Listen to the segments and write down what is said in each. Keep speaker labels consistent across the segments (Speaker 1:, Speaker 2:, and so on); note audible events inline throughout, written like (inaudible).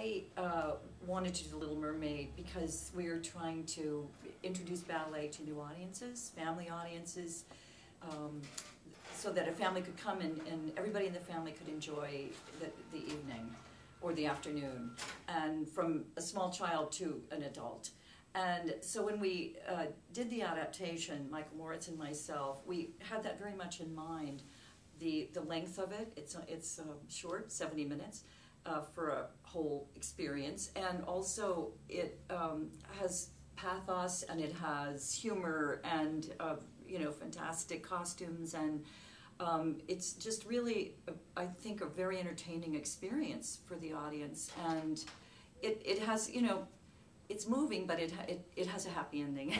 Speaker 1: I uh, wanted to do The Little Mermaid because we were trying to introduce ballet to new audiences, family audiences, um, so that a family could come and, and everybody in the family could enjoy the, the evening or the afternoon, and from a small child to an adult. And so when we uh, did the adaptation, Michael Moricz and myself, we had that very much in mind. The, the length of it, it's, it's um, short, 70 minutes, uh, for a whole experience. And also it um, has pathos and it has humor and, uh, you know, fantastic costumes and um, it's just really, I think, a very entertaining experience for the audience. And it, it has, you know, it's moving, but it, it, it has a happy ending.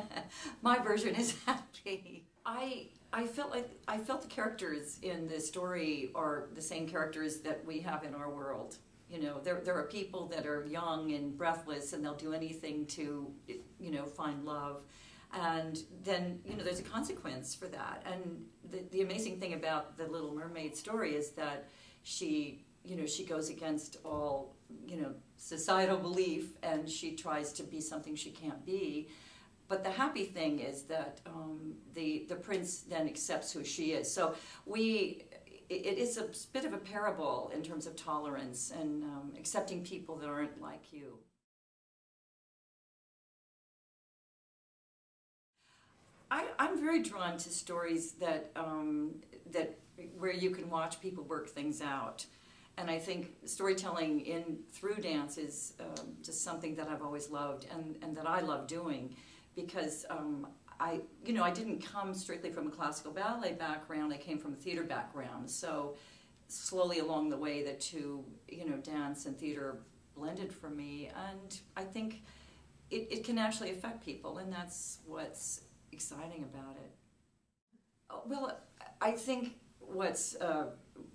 Speaker 1: (laughs) My version is (laughs) happy. I I felt like I felt the characters in the story are the same characters that we have in our world. You know, there there are people that are young and breathless, and they'll do anything to, you know, find love, and then you know there's a consequence for that. And the the amazing thing about the Little Mermaid story is that she you know she goes against all know societal belief, and she tries to be something she can't be but the happy thing is that um, the the prince then accepts who she is. So we it is a bit of a parable in terms of tolerance and um, accepting people that aren't like you. I, am very drawn to stories that um, that where you can watch people work things out, and I think storytelling in through dance is um, just something that I've always loved and, and that I love doing because um, I, you know, I didn't come strictly from a classical ballet background. I came from a theater background. So slowly along the way, the two, you know, dance and theater blended for me. And I think it, it can actually affect people, and that's what's exciting about it. Well, I think what's uh,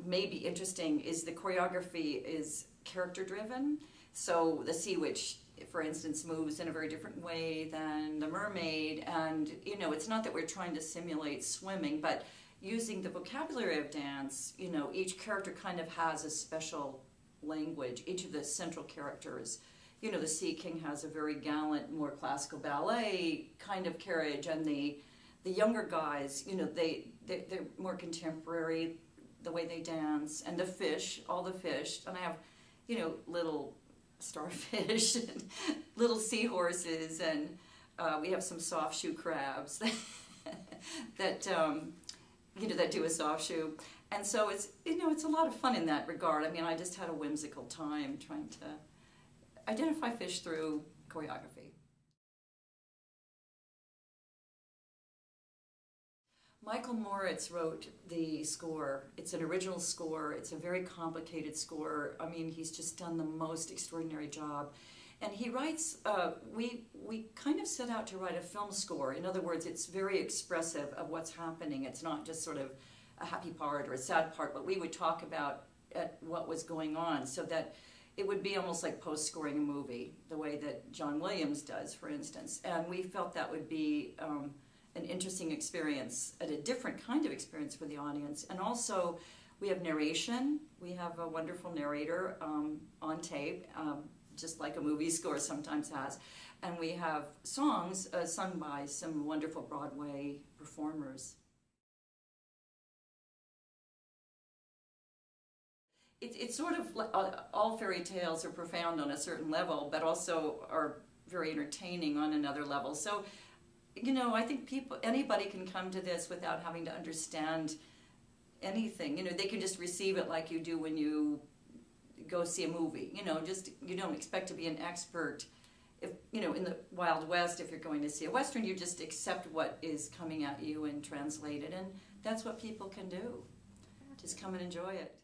Speaker 1: maybe interesting is the choreography is character driven. So the Sea Witch for instance, moves in a very different way than the mermaid. And, you know, it's not that we're trying to simulate swimming, but using the vocabulary of dance, you know, each character kind of has a special language, each of the central characters. You know, the Sea King has a very gallant, more classical ballet kind of carriage, and the the younger guys, you know, they, they they're more contemporary, the way they dance, and the fish, all the fish, and I have, you know, little starfish (laughs) and little seahorses and uh, we have some soft shoe crabs (laughs) that um, you know that do a soft shoe. And so it's you know it's a lot of fun in that regard. I mean I just had a whimsical time trying to identify fish through choreography Michael Moricz wrote the score. It's an original score. It's a very complicated score. I mean, he's just done the most extraordinary job. And he writes, uh, we, we kind of set out to write a film score. In other words, it's very expressive of what's happening. It's not just sort of a happy part or a sad part, but we would talk about what was going on so that it would be almost like post-scoring a movie, the way that John Williams does, for instance. And we felt that would be um, an interesting experience, at a different kind of experience for the audience. And also, we have narration. We have a wonderful narrator um, on tape, um, just like a movie score sometimes has. And we have songs uh, sung by some wonderful Broadway performers. It, it's sort of uh, all fairy tales are profound on a certain level, but also are very entertaining on another level. So you know, I think people, anybody can come to this without having to understand anything. You know, they can just receive it like you do when you go see a movie. You know, just you don't expect to be an expert. If you know, in the Wild West, if you're going to see a western, you just accept what is coming at you and translate it, and that's what people can do. Just come and enjoy it.